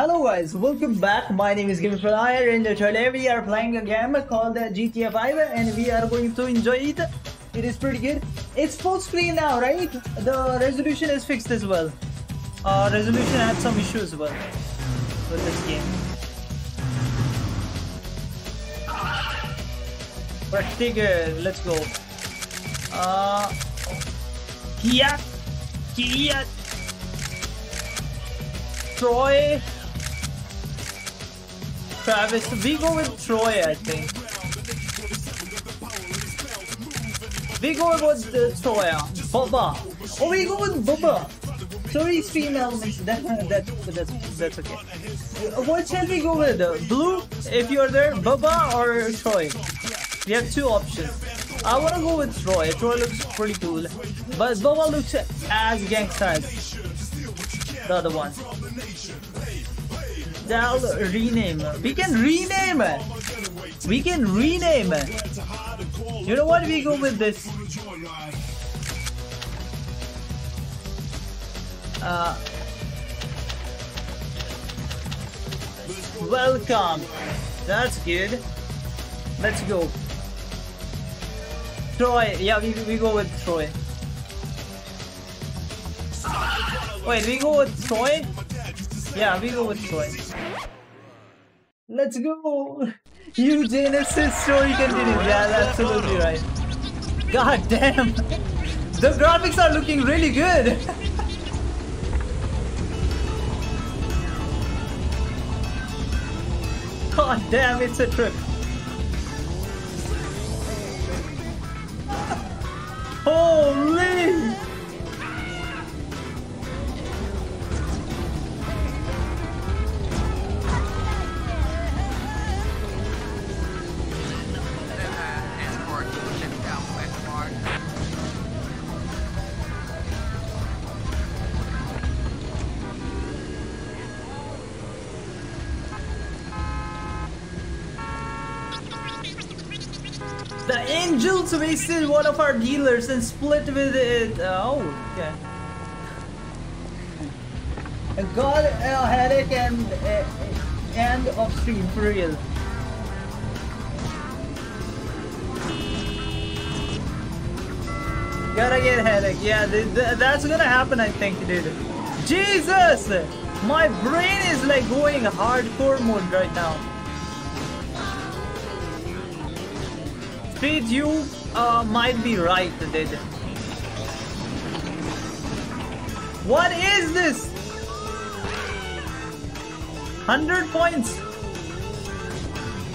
Hello guys, welcome back. My name is Gamiplier and today we are playing a game called GTA 5 and we are going to enjoy it. It is pretty good. It's full screen now, right? The resolution is fixed as well. Uh, resolution had some issues as well with this game. Pretty good. Let's go. Uh, Kia, Kia, Troy, Travis. We go with Troy, I think. We go with uh, Troy. Bubba. Oh, we go with Bubba. So he's female. That, that, that's, that's okay. Uh, What shall we go with? Uh, Blue, if you're there, Bubba or Troy? We have two options. I want to go with Troy. Troy looks pretty cool. But Bubba looks as gangsta as the other one. Rename. We can rename it. We can rename it. You know what? We go with this. Uh, welcome. That's good. Let's go. Troy. Yeah, we, we go with Troy. Wait, we go with Troy? Yeah, we go with Troy. Let's go! You Genesis story continues. Yeah, that's absolutely right. God damn! The graphics are looking really good! God damn, it's a trip. Angels wasted one of our dealers and split with it. Oh, okay. I got a headache and uh, end of stream for real. Gotta get headache. Yeah, th- th- that's gonna happen, I think, dude. Jesus! My brain is like going hardcore mode right now. Speed, you uh, might be right, dude. What is this? 100 points.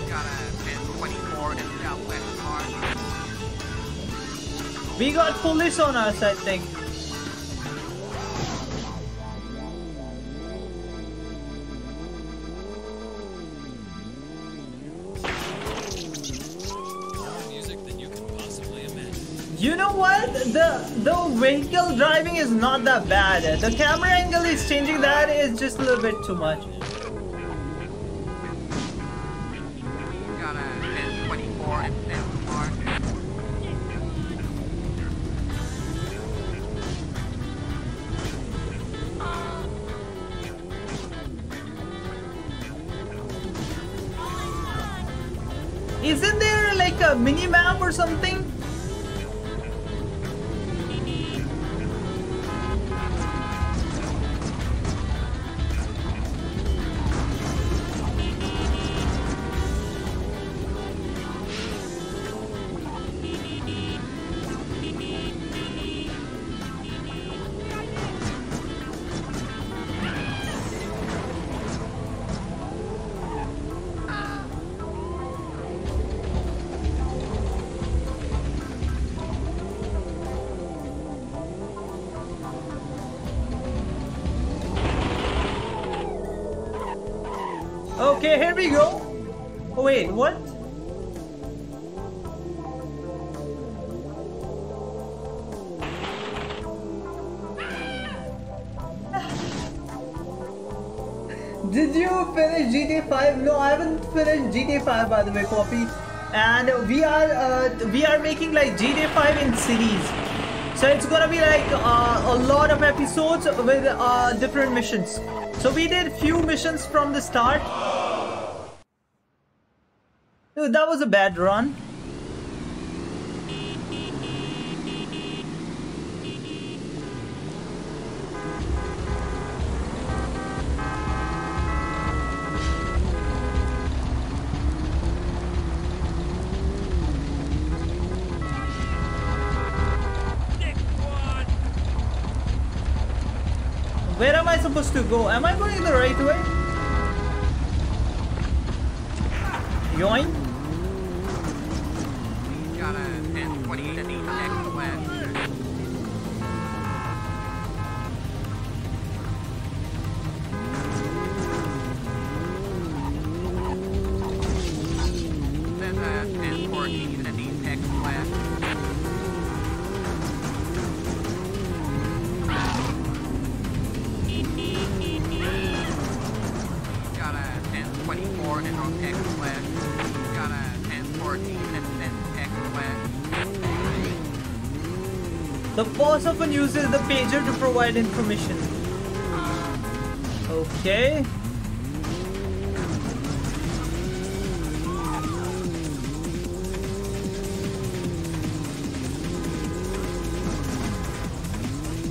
Got a 1024 in Southwest Park. We got police on us, I think. The vehicle driving is not that bad. The camera angle is changing that is just a little bit too much. Got a 1024 in South Park. Isn't there like a mini map or something? Okay, here we go. Oh, wait, what? Did you finish GTA 5? No, I haven't finished GTA 5 by the way, copy. And we are uh, we are making like GTA 5 in series. So it's gonna be like uh, a lot of episodes with uh, different missions. So we did few missions from the start. Dude, that was a bad run. Where am I supposed to go? Am I going the right way? Yoink. Got a 1028 in the next west. There's a 1014 in the next west. Got a 1024 in the next west. The force often uses the pager to provide information. Okay.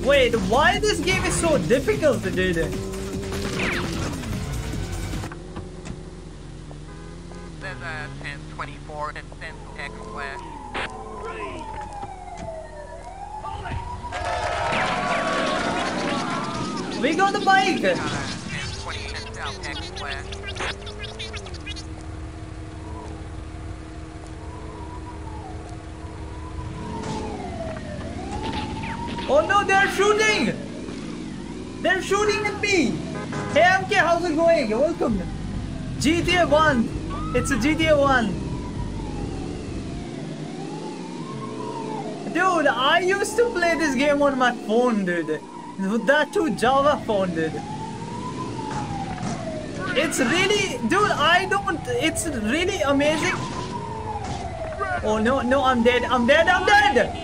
Wait, why this game is so difficult to do this? Says, 10, 24 and 10, the bike! Oh no, they're shooting! They're shooting at me! Hey MK, how's it going? Welcome! GTA 1! It's a GTA 1! Dude, I used to play this game on my phone, dude. That too, Java dude. It's really, dude, I don't, it's really amazing. Oh no, no, I'm dead, I'm dead, I'm dead!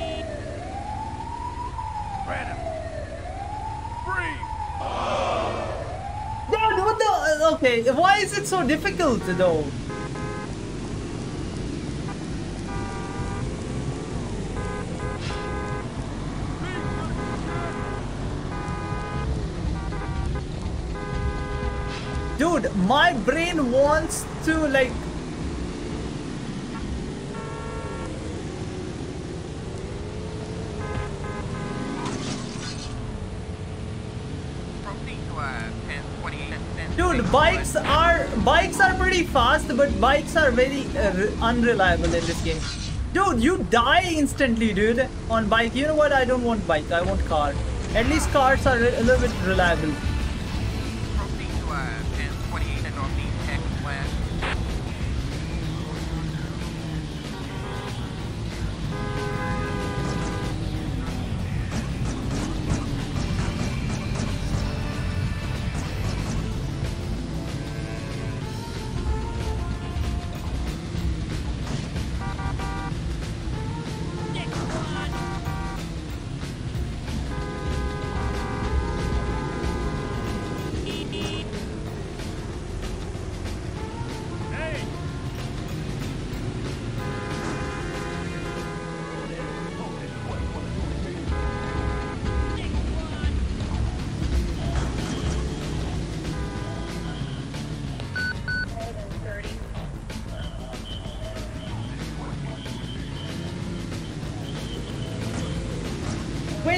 What the? Okay, why is it so difficult though? Dude, my brain wants to like. Proceed to a 1028 in Dude, bikes are bikes are pretty fast, but bikes are very uh, unreliable in this game. Dude, you die instantly, dude. On bike, you know what? I don't want bike. I want car. At least cars are a little bit reliable.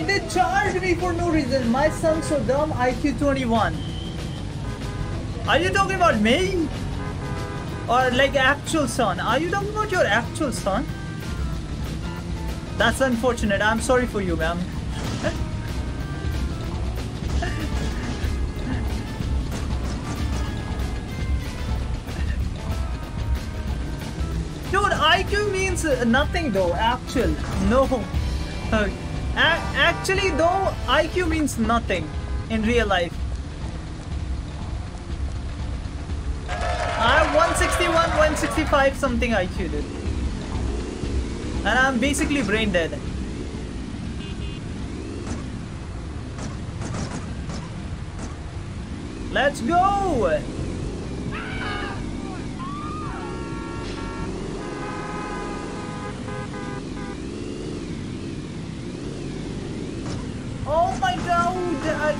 They charged me for no reason. My son's so dumb. IQ 21. Are you talking about me? Or like actual son? Are you talking about your actual son? That's unfortunate. I'm sorry for you, ma'am. Dude, IQ means nothing though. Actual. No. A- actually, though, IQ means nothing in real life. I have 161, 165 something IQ, dude. And I'm basically brain dead. Let's go!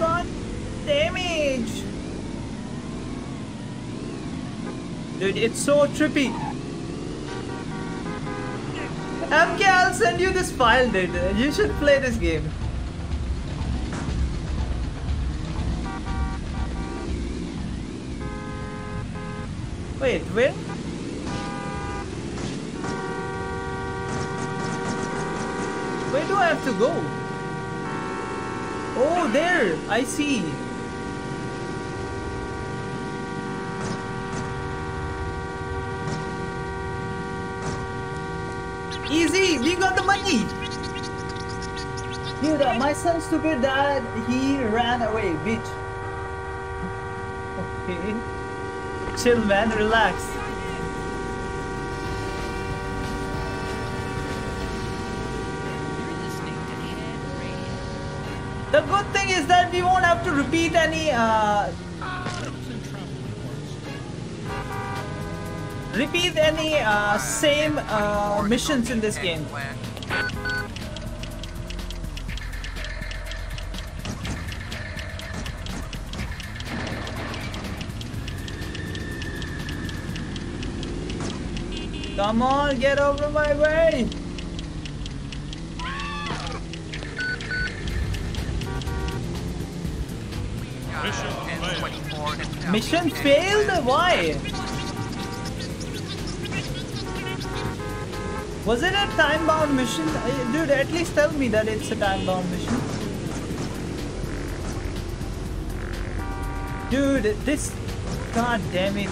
I damage! Dude, it's so trippy. MK, I'll send you this file, dude. You should play this game. Wait, where? Where do I have to go? Oh, there! I see. Easy! We got the money! Dude, uh, my son's stupid dad, he ran away, bitch. Okay. Chill, man, relax. You're listening to Head Radio. The good thing is that we won't have to repeat any uh, repeat any uh, same uh, missions in this game. Come on, get over my way! Mission failed? Why? Was it a time-bound mission? Uh, Dude, at least tell me that it's a time-bound mission. Dude, this... God damn it.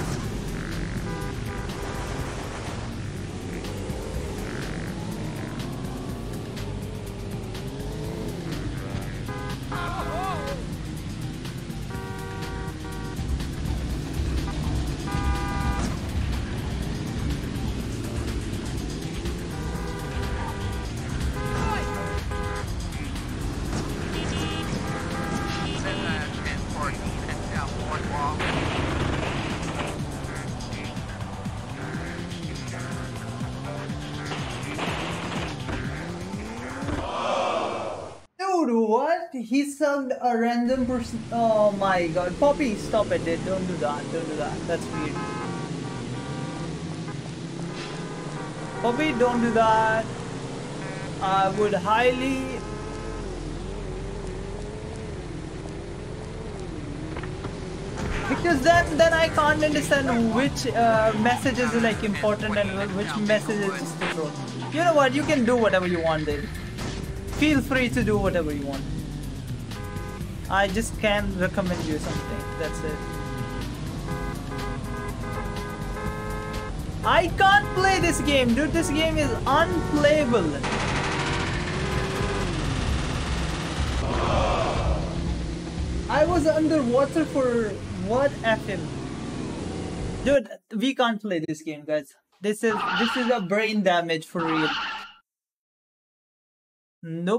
He subbed a random person. Oh my god. Poppy, stop it, dude. Don't do that. Don't do that. That's weird. Poppy, don't do that. I would highly. Because then, then I can't understand which uh, message is like important and which message is just the troll. You know what? You can do whatever you want, dude feel free to do whatever you want. I just can recommend you something. That's it. I can't play this game, dude. This game is unplayable. I was underwater for what FM? Dude, we can't play this game, guys. This is this is a brain damage for real. Nope.